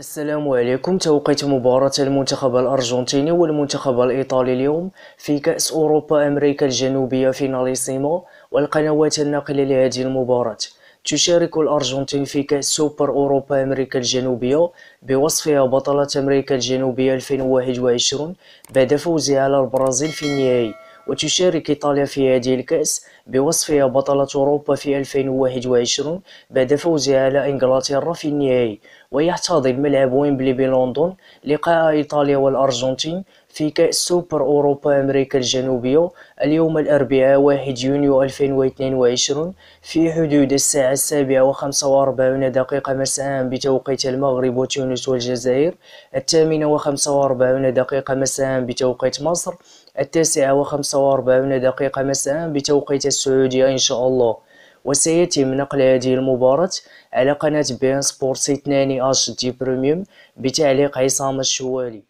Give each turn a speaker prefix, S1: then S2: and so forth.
S1: السلام عليكم. توقيت مباراة المنتخب الأرجنتيني والمنتخب الإيطالي اليوم في كأس أوروبا أمريكا الجنوبية فيناليسيمو والقنوات الناقلة لهذه المباراة. تشارك الأرجنتين في كأس سوبر أوروبا أمريكا الجنوبية بوصفها بطلة أمريكا الجنوبية 2021 بعد فوزها على البرازيل في النهائي. وتشارك إيطاليا في هذه الكأس بوصفها بطلة أوروبا في 2021 بعد فوزها على إنجلترا في النهائي. ويحتضن ملعب ويمبلي بلندن لقاء إيطاليا والأرجنتين في كأس سوبر أوروبا أمريكا الجنوبية اليوم الأربعاء 1 يونيو 2022 في حدود الساعة السابعة وخمسة وأربعون دقيقة مساء بتوقيت المغرب وتونس والجزائر الثامنة وخمسة وأربعون دقيقة مساء بتوقيت مصر التاسعة وخمسة وأربعون دقيقة مساء بتوقيت السعودية إن شاء الله. وسيتم نقل هذه المباراة على قناة beIN Sports 2 HD Premium بتعليق عصام الشوالي.